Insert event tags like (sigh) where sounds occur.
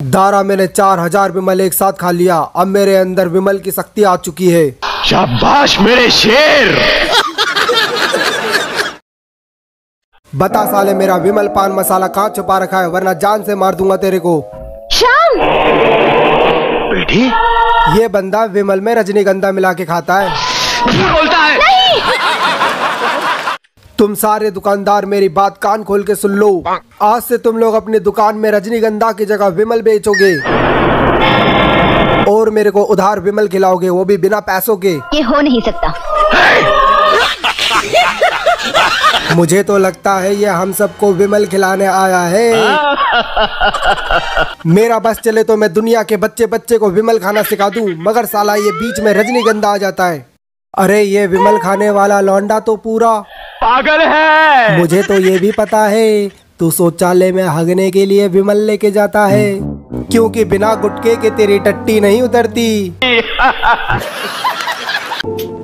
दारा मैंने चार हज़ार विमल एक साथ खा लिया। अब मेरे अंदर विमल की शक्ति आ चुकी है। शाबाश मेरे शेर! बता साले मेरा विमल पान मसाला कहाँ छुपा रखा है वरना जान से मार दूँगा तेरे को। श्याम! बेटी? ये बंदा विमल में रजनीगंधा मिला के खाता है। बोलता है तुम सारे दुकानदार मेरी बात कान खोल के सुन लो। आज से तुम लोग अपनी दुकान में रजनीगंधा की जगह विमल बेचोगे। और मेरे को उधार विमल खिलाओगे वो भी बिना पैसों के। ये हो नहीं सकता। मुझे तो लगता है ये हम सबको विमल खिलाने आया है। मेरा बस चले तो मैं दुनिया के बच्चे बच्चे को विमल खाना सिखा दूँ मगर साला ये बीच में रजनीगंधा आ जाता है। अरे ये विमल खाने वाला लौंडा तो पूरा पागल है। मुझे तो ये भी पता है तू शौचालय में हगने के लिए विमल लेके जाता है क्योंकि बिना गुटके के तेरी टट्टी नहीं उतरती। (laughs)